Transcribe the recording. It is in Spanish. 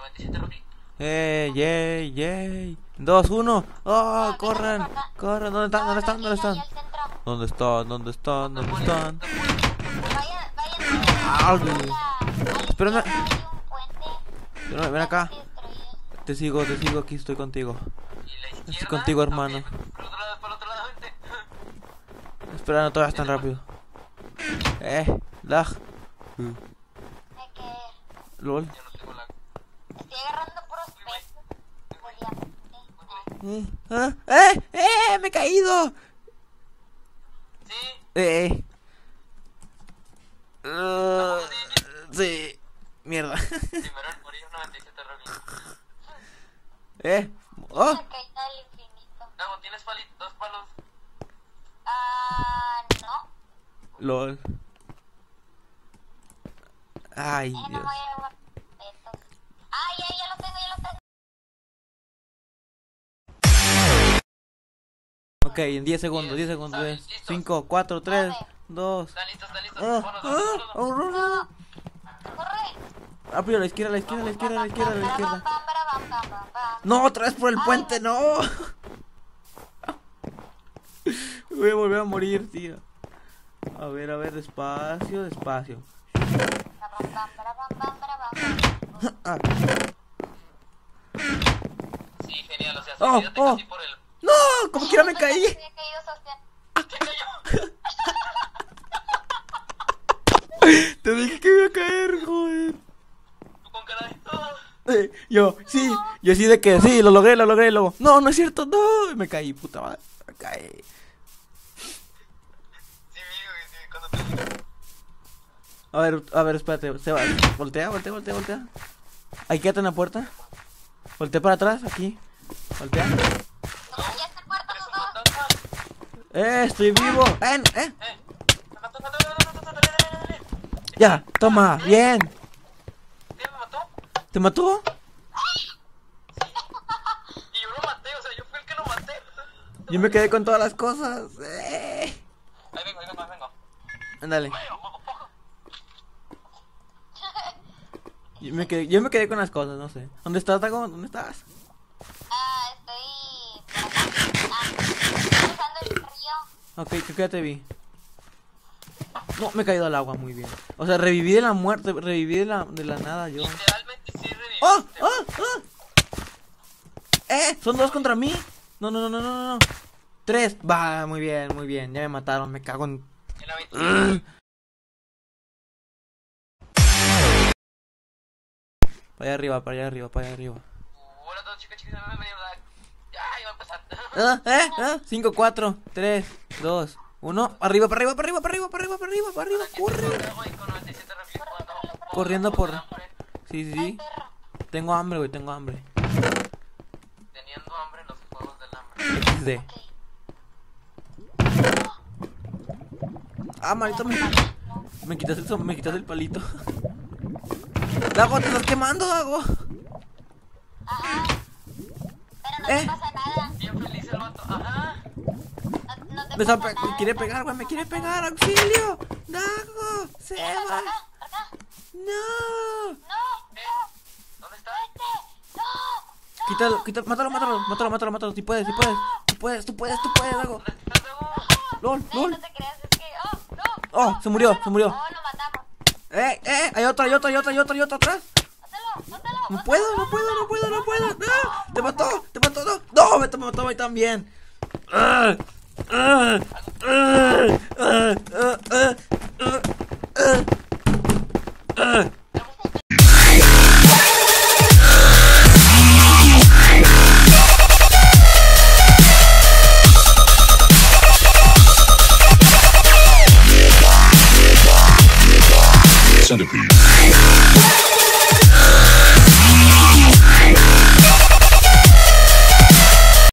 97 Rocky. ¡Ey, ey, ey! ¡Dos, uno! ¡Oh, corran! ¡Corran! ¿Dónde están? ¿Dónde están? ¿Dónde están? ¿Dónde están? ¿Dónde están? ¿Dónde están? Ah, Espérame. puente. Ven ven acá. Te sigo, te sigo, aquí estoy contigo. Y la izquierda. Estoy contigo, hermano. Espera, no te vayas tan rápido. Eh, lag. LOL. Yo no tengo la. Estoy agarrando puros peces. de diamante. Eh, ah, ¡Eh! ¡Eh! ¡Me he caído! Sí. ¡Eh! Uh, sí. Mierda. Primero el morir 97 Rocky. ¡Eh! ¡Oh! Del infinito. Gabo, ¿tienes pali- dos palos? Ah, no. LOL. Ay, Eh, no Dios. Ok, en 10 segundos, 10 segundos. 5, 4, 3, 2. ¿Están listos? ¿Están listos? Ah, Vámonos, ah, ah, ah, Corre. Rápido, a la izquierda, a la izquierda, a la izquierda, a la izquierda, a la izquierda. No, otra vez por el puente, no. Voy a volver a morir, tío. A ver, a ver, despacio, despacio. Sí, genial. O sea, Oh, suicídate oh. casi por el. No, como quiera me caí. Te dije que iba a caer, joder. Eh, yo, sí, yo sí de que sí, lo logré, lo logré, luego, no, no es cierto, no, me caí, puta madre, me caí. A ver, a ver, espérate, se va, voltea, voltea, voltea, voltea. Ahí quédate en la puerta. Voltea para atrás, aquí. Voltea. Eh, estoy vivo. Eh, eh. Ya, toma, bien. ¿Sí me mató? ¿Te mató? Y yo lo maté, o sea, yo fui el que lo maté. Yo me quedé con todas las cosas. Eh. Ahí vengo, ahí vengo, ahí vengo. Ándale. Yo me, quedé, yo me quedé con las cosas, no sé. ¿Dónde estás, Dago? ¿Dónde estás? Ah, estoy por acá. Ah, estoy cruzando el río. Ok, creo que ya te vi. No, me he caído al agua, muy bien. O sea, reviví de la muerte, reviví de la, de la nada yo. Literalmente sí reviviste. ¡Oh! ¡Oh! ¡Oh! ¡Eh! ¿Son dos contra mí? No, no, no, no, no, no. Tres. Va, muy bien, muy bien. Ya me mataron, me cago en... En la 25. Para allá arriba, para allá arriba, para allá arriba. Hola a todos, chicas, chicas, bienvenidos a... Ya, iba a. Ah, ¿Eh? ¿Eh? 5, 4, 3, 2, 1. Arriba, para arriba, para arriba, para arriba, para arriba, para arriba, para arriba. Corre. Güey, con 97 reflejo, jugando. Corriendo por... Sí, sí, sí. Tengo hambre, güey, tengo hambre. Teniendo hambre los juegos del hambre. Ah, manito, me, me quitas el, me quitas el palito. Dago, te estás quemando, Dago. Ajá. Pero no Eh. te pasa nada. Bien feliz el vato. Ajá. Me, está pe- me quiere pegar, güey, me quiere pegar, auxilio. Dago, por acá. No. ¿Dónde está? No. Quítalo, quítalo, mátalo, mátalo, mátalo, mátalo, mátalo. Si puedes, si puedes. Tú puedes, tú puedes, tú puedes, Dago. LOL, LOL. no te creas, es que... Oh, no. Oh, se murió, se murió. Oh, lo matamos. Eh, eh, hay otro, hay otro, hay otro, hay otro, hay otro atrás. No puedo, no puedo, no puedo, no puedo. No, te mató, te mató, no. No, me mató a mí también. Centipede.